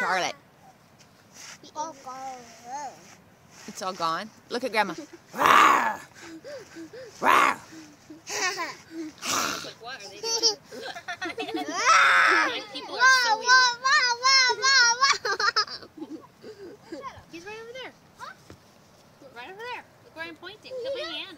Charlotte. It's all gone. Look at Grandma. Wow! He's right over there. Huh? Right over there. Look where I'm pointing. He'll.